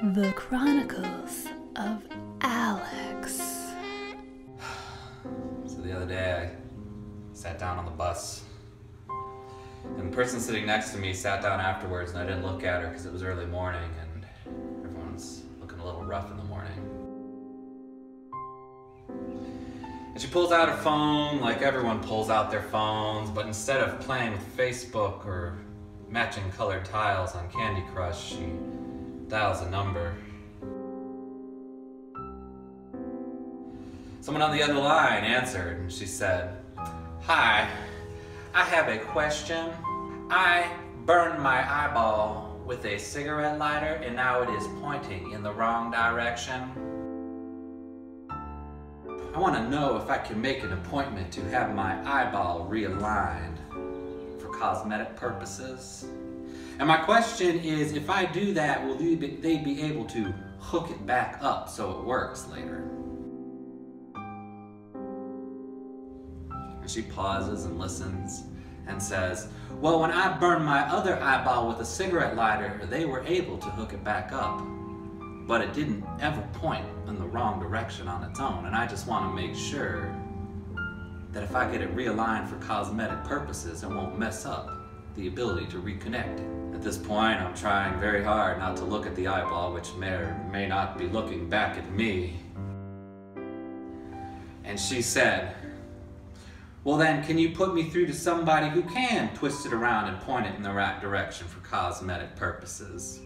The Chronicles of Alex. So the other day, I sat down on the bus, and the person sitting next to me sat down afterwards, and I didn't look at her because it was early morning, and everyone's looking a little rough in the morning. And she pulls out her phone like everyone pulls out their phones, but instead of playing with Facebook or matching colored tiles on Candy Crush, she a number. Someone on the other line answered, and she said, Hi, I have a question. I burned my eyeball with a cigarette lighter, and now it is pointing in the wrong direction. I want to know if I can make an appointment to have my eyeball realigned for cosmetic purposes. And my question is if I do that, will they be, they be able to hook it back up so it works later? And she pauses and listens and says, Well, when I burned my other eyeball with a cigarette lighter, they were able to hook it back up. But it didn't ever point in the wrong direction on its own. And I just want to make sure that if I get it realigned for cosmetic purposes, it won't mess up the ability to reconnect. At this point, I'm trying very hard not to look at the eyeball, which may or may not be looking back at me. And she said, Well, then, can you put me through to somebody who can twist it around and point it in the right direction for cosmetic purposes?